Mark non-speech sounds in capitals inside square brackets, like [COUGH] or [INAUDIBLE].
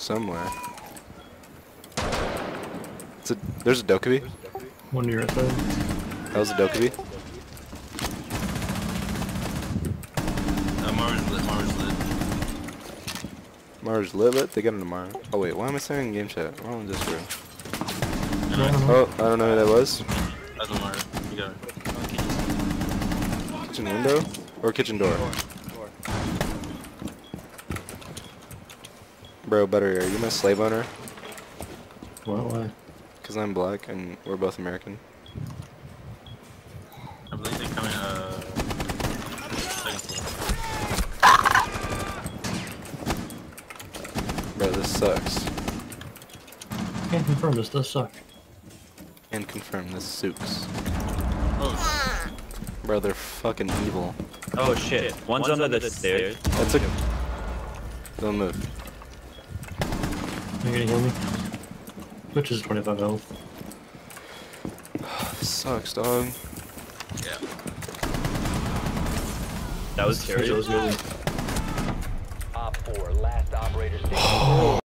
somewhere. It's a, there's a Dokkaebi. One near your side. That was a Dokkaebi. Uh, Marvin's lit, Marvin's lit. Mars lit lit. They got into Mars. Oh wait, why am I saying game chat? Wrong with this room. Anyway, Oh, I don't know who that was. that's a Marvin. You got it. Kitchen window or kitchen door? Bro, Butter, are you my slave owner? What? Why? Cause I'm black and we're both American. I believe they come in, uh, second. Bro, this sucks. Can't confirm this does suck. And confirm this sucks. Oh, Bro, they're fucking evil. Oh shit. One's, under, the, stairs. That's a. Don't move. You gonna heal me? Which is 25 health. This [SIGHS] sucks, dog. yeah. That was scary. That was really- Op 4, last operator standing.